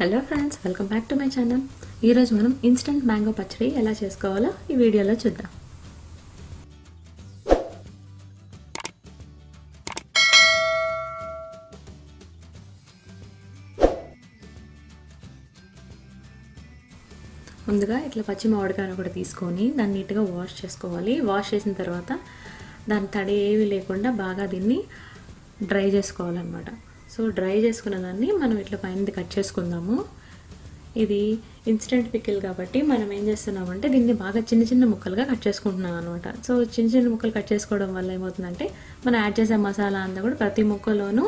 Hello friends welcome back to my channel ఈరోజు మనం instant mango పచ్చడి ఎలా చేసుకోవాలో ఈ వీడియోలో చూద్దాం. ముందుగా ఇట్లా పచ్చి మామిడికాయను కూడా తీసుకొని దాన్ని నీట్గా వాష్ చేసుకోవాలి. వాష్ చేసిన తర్వాత దాని తడి ఏవి లేకుండా బాగా దీన్ని డ్రై చేసుకోవాలన్నమాట. సో డ్రై చేసుకున్న దాన్ని మనం ఇట్లా పైన కట్ చేసుకుందాము. ఇది ఇన్స్టెంట్ పికిల్ కాబట్టి మనం ఏం చేస్తున్నామంటే దీన్ని బాగా చిన్న చిన్న ముక్కలుగా కట్ చేసుకుంటున్నాం అనమాట సో చిన్న చిన్న ముక్కలు కట్ చేసుకోవడం వల్ల ఏమవుతుందంటే మనం యాడ్ చేసే మసాలా అంతా కూడా ప్రతి ముక్కలోనూ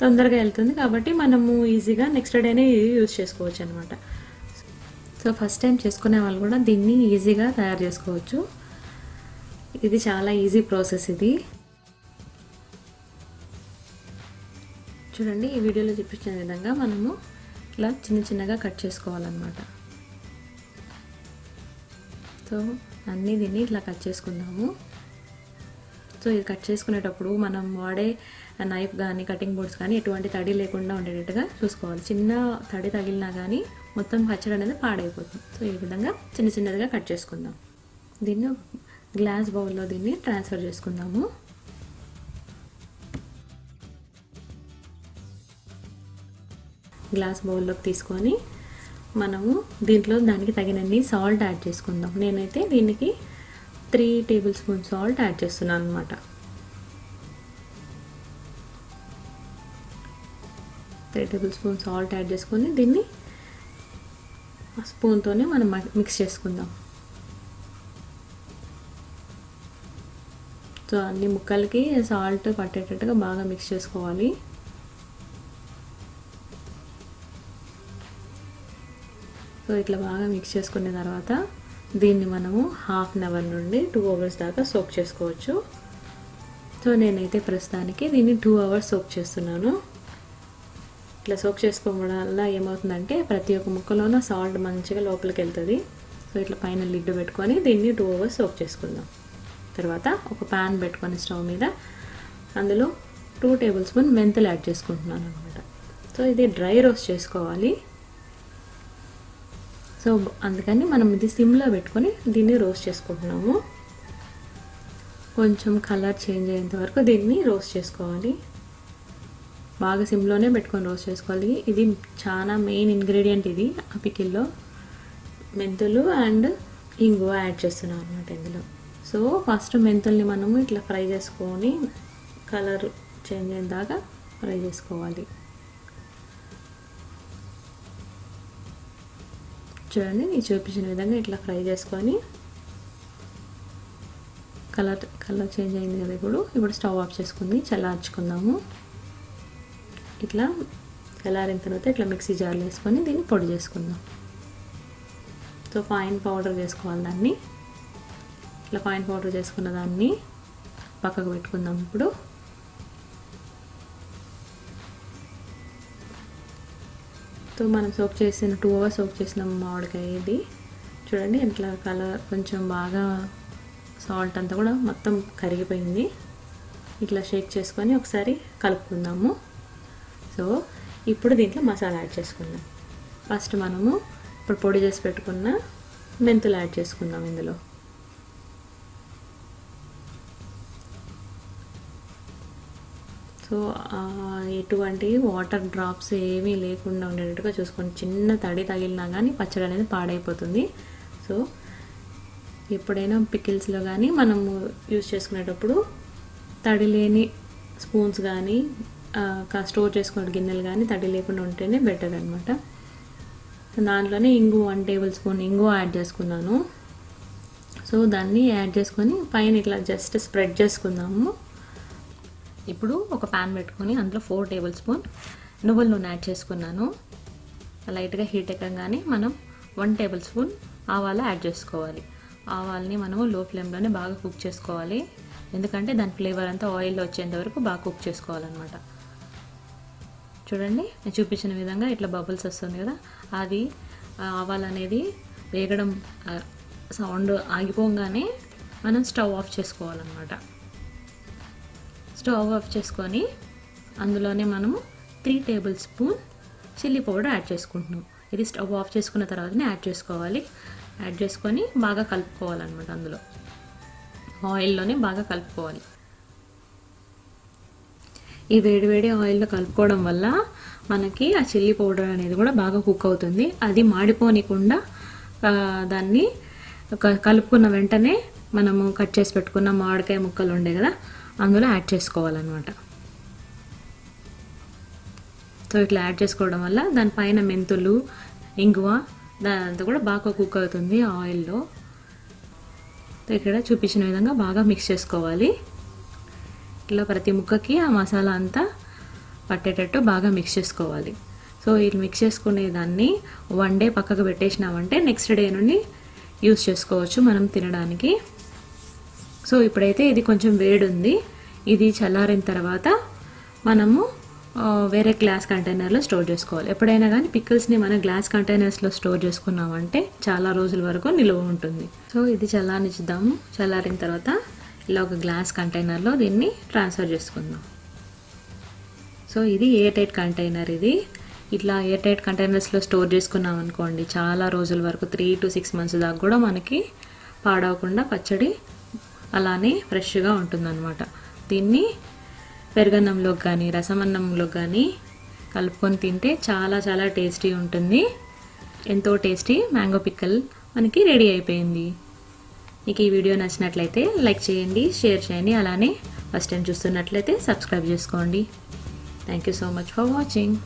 తొందరగా వెళ్తుంది కాబట్టి మనము ఈజీగా నెక్స్ట్ డేనే ఇది యూజ్ చేసుకోవచ్చు అనమాట సో ఫస్ట్ టైం చేసుకునే వాళ్ళు కూడా దీన్ని ఈజీగా తయారు చేసుకోవచ్చు. ఇది చాలా ఈజీ ప్రాసెస్ ఇది. చూడండి ఈ వీడియోలో చూపించిన విధంగా మనము ఇట్లా చిన్న చిన్నగా కట్ చేసుకోవాలన్నమాట. సో అన్నీ దీన్ని ఇట్లా కట్ చేసుకుందాము. సో ఇది కట్ చేసుకునేటప్పుడు మనం వాడే నైఫ్ కానీ కటింగ్ బోర్డ్స్ కానీ ఎటువంటి తడి లేకుండా ఉండేటట్టుగా చూసుకోవాలి. చిన్న తడి తగిలినా కానీ మొత్తం పచ్చడి అనేది పాడైపోతుంది. సో ఈ విధంగా చిన్న చిన్నదిగా కట్ చేసుకుందాం. దీన్ని గ్లాస్ బౌల్లో దీన్ని ట్రాన్స్ఫర్ చేసుకుందాము. గ్లాస్ బౌల్లోకి తీసుకొని మనము దీంట్లో దానికి తగినన్ని సాల్ట్ యాడ్ చేసుకుందాం. నేనైతే దీనికి three tablespoon salt add చేస్తున్నాను అనమాట three tablespoon salt add చేసుకొని దీన్ని స్పూన్తోనే మనం మిక్స్ చేసుకుందాం. సో అన్ని ముక్కలకి సాల్ట్ పట్టేటట్టుగా బాగా మిక్స్ చేసుకోవాలి. సో ఇట్లా బాగా మిక్స్ చేసుకున్న తర్వాత దీన్ని మనము హాఫ్ అన్ అవర్ నుండి టూ అవర్స్ దాకా సోక్ చేసుకోవచ్చు. సో నేనైతే ప్రస్తుతానికి దీన్ని టూ అవర్స్ సోక్ చేస్తున్నాను. ఇట్లా సోక్ చేసుకోవడం వల్ల ఏమవుతుందంటే ప్రతి ఒక్క ముక్కలోన సాల్ట్ మంచిగా లోపలికి వెళ్తుంది. సో ఇట్లా పైన లిడ్ పెట్టుకొని దీన్ని టూ అవర్స్ సోక్ చేసుకుందాం. తర్వాత ఒక ప్యాన్ పెట్టుకొని స్టవ్ మీద అందులో టూ టేబుల్ స్పూన్ మెంతులు యాడ్ చేసుకుంటున్నాను అనమాట సో ఇది డ్రై రోస్ట్ చేసుకోవాలి. సో అందుకని మనం ఇది సిమ్లో పెట్టుకొని దీన్ని రోస్ట్ చేసుకుంటున్నాము. కొంచెం కలర్ చేంజ్ అయ్యేంత వరకు దీన్ని రోస్ట్ చేసుకోవాలి. బాగా సిమ్లోనే పెట్టుకొని రోస్ట్ చేసుకోవాలి. ఇది చాలా మెయిన్ ఇంగ్రీడియంట్ ఇది ఆ పికిల్లో మెంతులు అండ్ ఇంగువ యాడ్ చేస్తున్నాం అనమాట ఇందులో. సో ఫస్ట్ మెంతుల్ని మనము ఇట్లా ఫ్రై చేసుకొని కలర్ చేంజ్ అయిన దాకా ఫ్రై చేసుకోవాలి. చూడండి నేను చూపించిన విధంగా ఇట్లా ఫ్రై చేసుకొని కలర్ కలర్ చేంజ్ అయింది కదా ఇప్పుడు. ఇప్పుడు స్టవ్ ఆఫ్ చేసుకుంది చల్లార్చుకుందాము. ఇట్లా చల్లారిన తర్వాత ఇట్లా మిక్సీ జార్లో వేసుకొని దీన్ని పొడి చేసుకుందాం. సో ఫైన్ పౌడర్ చేసుకోవాలి దాన్ని. ఇట్లా ఫైన్ పౌడర్ చేసుకున్న దాన్ని పక్కకు పెట్టుకుందాం ఇప్పుడు. సో మనం సోక్ చేసిన టూ అవర్స్ సోక్ చేసిన మామిడికాయ ఇది చూడండి ఇట్లా కలర్ కొంచెం బాగా సాల్ట్ అంతా కూడా మొత్తం కరిగిపోయింది. ఇట్లా షేక్ చేసుకొని ఒకసారి కలుపుకుందాము. సో ఇప్పుడు దీంట్లో మసాలా యాడ్ చేసుకుందాం. ఫస్ట్ మనము ఇప్పుడు పొడి చేసి పెట్టుకున్న మెంతులు యాడ్ చేసుకుందాం ఇందులో. సో ఎటువంటి వాటర్ డ్రాప్స్ ఏమీ లేకుండా ఉండేటట్టుగా చూసుకోండి. చిన్న తడి తగిలినా కానీ పచ్చడి అనేది పాడైపోతుంది. సో ఎప్పుడైనా పికిల్స్లో కానీ మనము యూజ్ చేసుకునేటప్పుడు తడి లేని స్పూన్స్ కానీ స్టోర్ చేసుకునే గిన్నెలు కానీ తడి లేకుండా ఉంటేనే బెటర్ అనమాట దాంట్లోనే ఇంగు వన్ టేబుల్ స్పూన్ ఇంగు యాడ్ చేసుకున్నాను. సో దాన్ని యాడ్ చేసుకొని పైన ఇట్లా జస్ట్ స్ప్రెడ్ చేసుకుందాము. ఇప్పుడు ఒక ప్యాన్ పెట్టుకొని అందులో ఫోర్ టేబుల్ స్పూన్ నువ్వుల నూనె యాడ్ చేసుకున్నాను. లైట్గా హీట్ ఎక్కగానే మనం వన్ టేబుల్ స్పూన్ ఆవాలు యాడ్ చేసుకోవాలి. ఆవాల్ని మనము లో ఫ్లేమ్లోనే బాగా కుక్ చేసుకోవాలి. ఎందుకంటే దాని ఫ్లేవర్ అంతా ఆయిల్లో వచ్చేంత వరకు బాగా కుక్ చేసుకోవాలన్నమాట. చూడండి నేను చూపించిన విధంగా ఇట్లా బబుల్స్ వస్తుంది కదా అది ఆవాలు అనేది వేగడం సౌండ్ ఆగిపోగానే మనం స్టవ్ ఆఫ్ చేసుకోవాలన్నమాట. స్టవ్ ఆఫ్ చేసుకొని అందులోనే మనము three tablespoon chilli powder add చేసుకుంటున్నాం. ఇది స్టవ్ ఆఫ్ చేసుకున్న తర్వాతనే యాడ్ చేసుకోవాలి. యాడ్ చేసుకొని బాగా కలుపుకోవాలన్నమాట అందులో. ఆయిల్లోనే బాగా కలుపుకోవాలి. ఈ వేడివేడి ఆయిల్లో కలుపుకోవడం వల్ల మనకి ఆ చిల్లీ పౌడర్ అనేది కూడా బాగా కుక్ అవుతుంది. అది మాడిపోనికుండా దాన్ని కలుపుకున్న వెంటనే మనము కట్ చేసి పెట్టుకున్న మామిడికాయ ముక్కలు ఉండే కదా అందులో యాడ్ చేసుకోవాలన్నమాట. సో ఇట్లా యాడ్ చేసుకోవడం వల్ల దానిపైన మెంతులు ఇంగువ దాంతో కూడా బాగా కుక్ అవుతుంది ఆయిల్లో. ఇక్కడ చూపించిన విధంగా బాగా మిక్స్ చేసుకోవాలి. ఇట్లా ప్రతి ముక్కకి ఆ మసాలా అంతా పట్టేటట్టు బాగా మిక్స్ చేసుకోవాలి. సో ఇది మిక్స్ చేసుకునే దాన్ని వన్ డే పక్కకు పెట్టేసినామంటే నెక్స్ట్ డే నుండి యూస్ చేసుకోవచ్చు మనం తినడానికి. సో ఇప్పుడైతే ఇది కొంచెం వేడుంది. ఇది చల్లారిన తర్వాత మనము వేరే గ్లాస్ కంటైనర్లో స్టోర్ చేసుకోవాలి. ఎప్పుడైనా కానీ పికిల్స్ని మనం గ్లాస్ కంటైనర్స్లో స్టోర్ చేసుకున్నామంటే చాలా రోజుల వరకు నిలువ ఉంటుంది. సో ఇది చల్లారనిచ్చుదాము చల్లారిన తర్వాత ఇలా ఒక గ్లాస్ కంటైనర్లో దీన్ని ట్రాన్స్ఫర్ చేసుకుందాం. సో ఇది ఎయిర్ టైట్ కంటైనర్ ఇది. ఇట్లా ఎయిర్ టైట్ కంటైనర్స్లో స్టోర్ చేసుకున్నాం అనుకోండి చాలా రోజుల వరకు త్రీ టు సిక్స్ మంత్స్ దాకా కూడా మనకి పాడవకుండా పచ్చడి అలానే ఫ్రెష్గా ఉంటుందన్నమాట. దీన్ని పెరుగన్నంలో కానీ రసమన్నంలో కానీ కలుపుకొని తింటే చాలా చాలా టేస్టీ ఉంటుంది. ఎంతో టేస్టీ మ్యాంగో పిక్కల్ మనకి రెడీ అయిపోయింది. మీకు ఈ వీడియో నచ్చినట్లయితే లైక్ చేయండి షేర్ చేయండి అలానే ఫస్ట్ టైం చూస్తున్నట్లయితే సబ్స్క్రైబ్ చేసుకోండి. Thank you so much for watching